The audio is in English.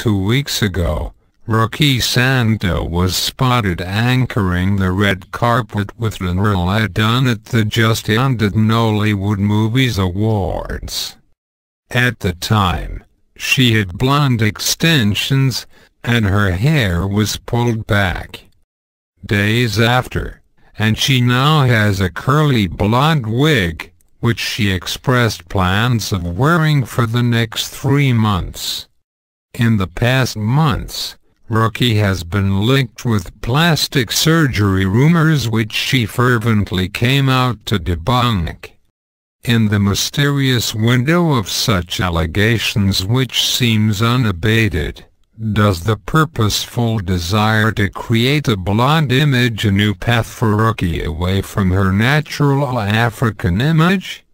two weeks ago, Rukky Sanda was spotted anchoring the red carpet with Denrele Edun at the just-ended Nollywood Movies Awards. At the time, she had blonde extensions, and her hair was pulled back. Days after, and she now has a curly blonde wig, which she expressed plans of wearing for the next three months. In the past months, Rukky has been linked with plastic surgery rumors which she fervently came out to debunk. In the mysterious window of such allegations which seems unabated, does the purposeful desire to create a blonde image a new path for Rukky away from her natural African image?